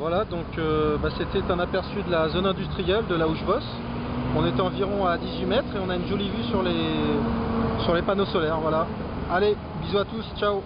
Voilà, donc euh, bah, c'était un aperçu de la zone industrielle de là où je bosse. On était environ à 18 mètres et on a une jolie vue sur les, sur les panneaux solaires. Voilà. Allez, bisous à tous, ciao